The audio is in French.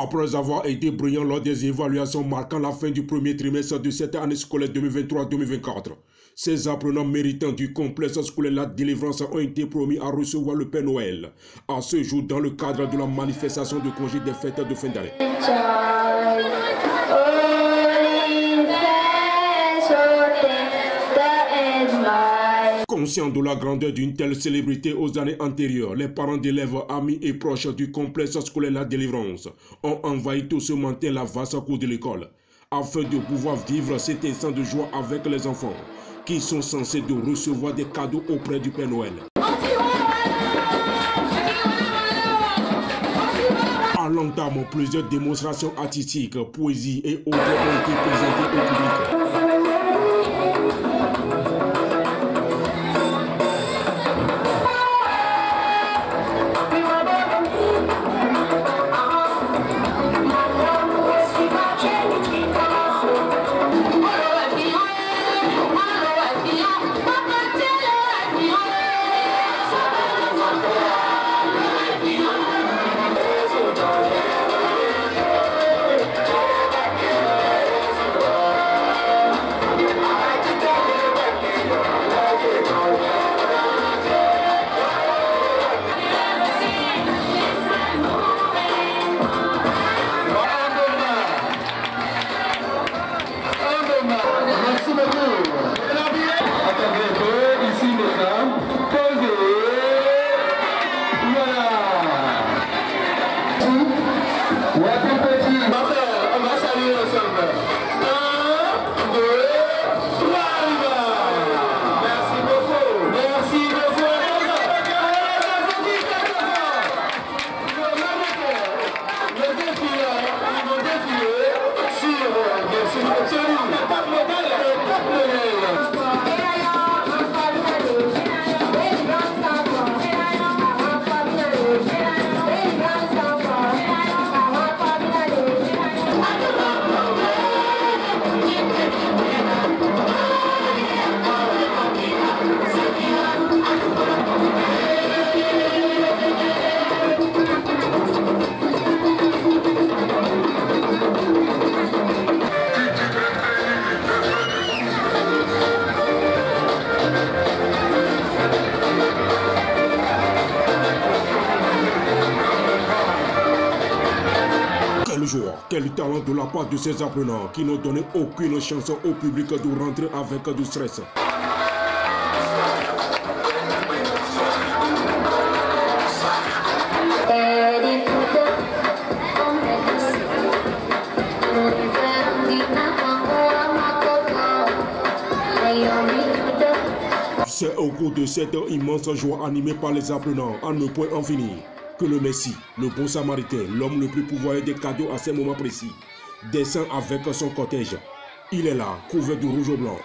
Après avoir été brillant lors des évaluations marquant la fin du premier trimestre de cette année scolaire 2023-2024, ces apprenants méritants du complexe scolaire La Délivrance ont été promis à recevoir le Père Noël à ce jour dans le cadre de la manifestation de congé des fêtes de fin d'année. Conscient de la grandeur d'une telle célébrité aux années antérieures, les parents d'élèves, amis et proches du complexe scolaire La Délivrance ont envahi tout ce matin la vaste cour de l'école afin de pouvoir vivre cet instant de joie avec les enfants qui sont censés de recevoir des cadeaux auprès du Père Noël. À l'entame, plusieurs démonstrations artistiques, poésie et autres ont été présentées au public. Quel talent de la part de ces apprenants qui n'ont donné aucune chance au public de rentrer avec du stress. C'est au cours de cette immense joie animée par les apprenants à ne point en finir que le Messie, le bon samaritain, l'homme le plus pouvoireux des cadeaux à ces moments précis, descend avec son cortège. Il est là, couvert de rouge au blanc.